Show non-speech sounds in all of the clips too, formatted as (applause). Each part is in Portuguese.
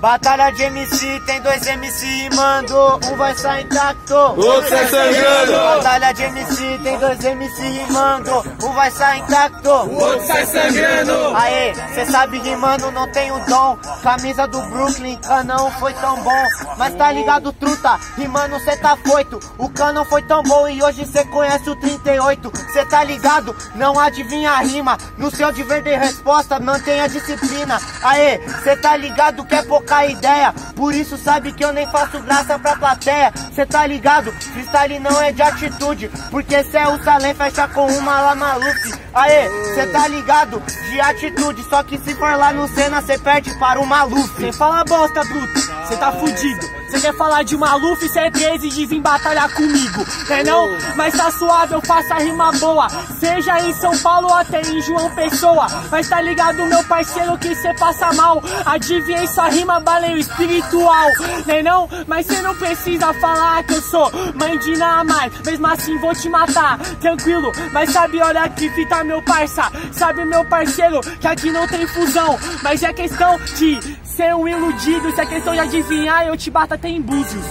Batalha de MC, tem dois MC rimando, um vai sair intacto. Outro sai sangrando. Batalha de MC, tem dois MC rimando, um vai sair intacto. Outro sai sangrando. Aê, cê sabe rimando, não tem o dom. Camisa do Brooklyn, canão foi tão bom. Mas tá ligado, truta, rimando cê tá foito. O canão foi tão bom e hoje cê conhece o 38. Cê tá ligado, não adivinha a rima. No seu dever de resposta, mantenha disciplina. Aê, cê tá ligado que é pouca ideia. Por isso sabe que eu nem faço graça pra plateia. Cê tá ligado, freestyle não é de atitude. Porque cê é o Salem, fecha com uma lá Maluf. Aê, cê tá ligado, de atitude. Só que se for lá no Senna, cê perde para o Maluf. Cê fala bosta, bruto, cê tá fudido. Cê quer falar de Maluf, cê é 13 de vir batalhar comigo, é não? Mas tá suave, eu faço a rima boa. Seja em São Paulo ou até em João Pessoa. Mas tá ligado, meu parceiro, que cê passa mal. Adivinhei sua rima, baleio espiritual, né não? Mas cê não precisa falar que eu sou mãe de nada mais. Mesmo assim vou te matar, tranquilo. Mas sabe, olha que fita, meu parça. Sabe, meu parceiro, que aqui não tem fusão. Mas é questão de ser um iludido. Se é questão de adivinhar, eu te bato até em búzios.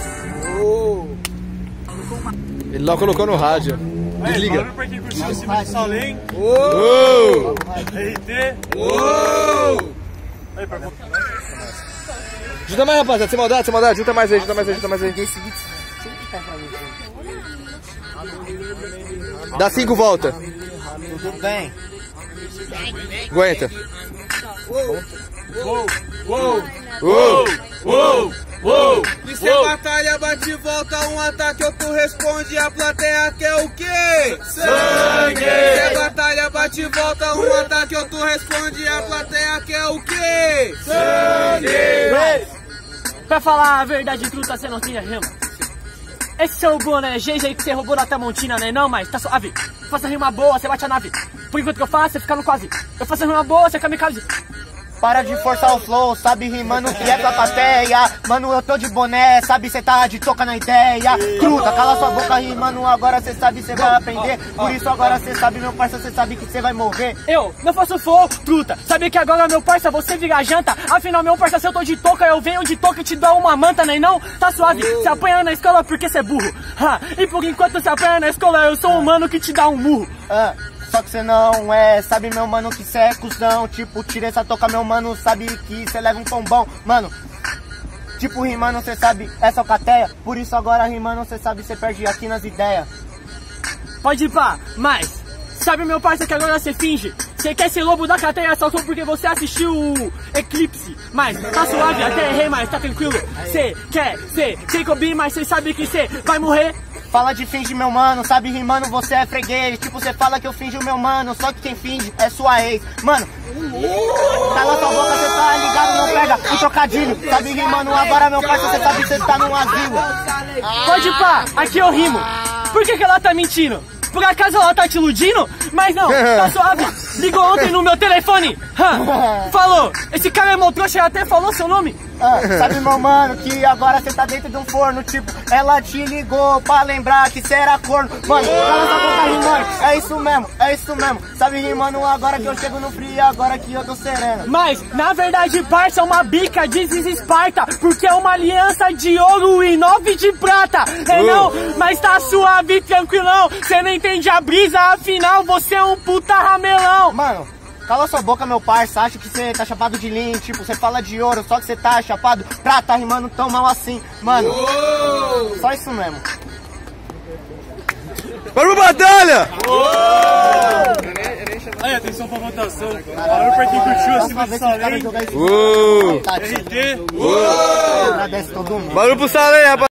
Ele lá colocou no rádio. Desliga. Barulho pra quem curtiu acima de Salem. Uou! RT. Uou! Aí, pra Junta mais, rapaziada. Sem maldade, sem maldade. Junta mais aí, junta mais aí, junta mais aí. Dá cinco voltas. Tudo bem? Aguenta. Uou, uou, Uou! uou, uou. Isso é batalha, bate e volta, um ataque, outro responde, a plateia quer o quê? Sangue! Isso é batalha, bate e volta, um ataque, outro responde, a plateia quer o quê? Pra falar a verdade, truta, cê não tem rima. Esse seu boné GG aí que você roubou da Tamontina, né? Não, mas tá suave. Faça rima boa, você bate a nave. Por enquanto que eu faço, você fica no quase. Eu faço rima boa, você kamikaze. Para de forçar o flow, sabe rimando que é pra plateia. Mano, eu tô de boné, sabe cê tá de toca na ideia. Truta, cala sua boca rimando, agora cê sabe cê vai aprender. Por isso agora cê sabe, meu parceiro, cê sabe que cê vai morrer. Eu não faço flow, truta. Sabe que agora, meu parça, você vira janta. Afinal, meu parça, se eu tô de toca, eu venho de toca e te dou uma manta, né? Não, tá suave. Se apanha na escola porque cê é burro. Ha, e por enquanto se apanha na escola, eu sou um mano que te dá um murro. Ah, só que cê não é, sabe meu mano que cê é cuzão. Tipo, tira essa toca, meu mano, sabe que cê leva um tombão. Mano, tipo, rimando cê sabe, essa alcateia. Por isso agora rimando cê sabe, cê perde aqui nas ideias. Pode ir pá, mas sabe meu parça que agora você finge? Você quer ser lobo da cadeia só só porque você assistiu o Eclipse. Mas tá suave, até errei, mas tá tranquilo. Você quer ser Jacob, mas você sabe que você vai morrer. Fala de finge, meu mano, sabe rimando, você é freguês. Tipo, você fala que eu finge o meu mano, só que quem finge é sua ex. Mano, cala sua boca, você tá ligado, não pega o trocadilho. Sabe rimando agora, meu parceiro, você sabe que você tá num asilo. Pode pá, aqui eu rimo. Por que, que ela tá mentindo? Por acaso ela tá te iludindo? Mas não, tá (laughs) suave. Ligou ontem no meu telefone. Falou. Esse cara é mó trouxa e até falou seu nome. Ah, sabe, meu mano, que agora você tá dentro de um forno. Tipo, ela te ligou pra lembrar que você era corno. Mano, cala sua boca rimando. É isso mesmo, é isso mesmo. Sabe, rimando agora que eu chego no frio, agora que eu tô sereno. Mas, na verdade, parça, é uma bica de Esparta, porque é uma aliança de ouro e nove de prata. É não, mas tá suave, tranquilão. Você não entende a brisa, afinal você é um puta ramelão. Mano, cala sua boca, meu parça. Acha que você tá chapado de linha, tipo, você fala de ouro, só que você tá chapado prata, tá rimando tão mal assim. Mano, só isso mesmo. Para pra batalha! Aí, atenção pra votação. Barulho pra quem curtiu acima Uou! tadinho. RT. Agradece todo mundo. Barulho pro Salem, rapaz!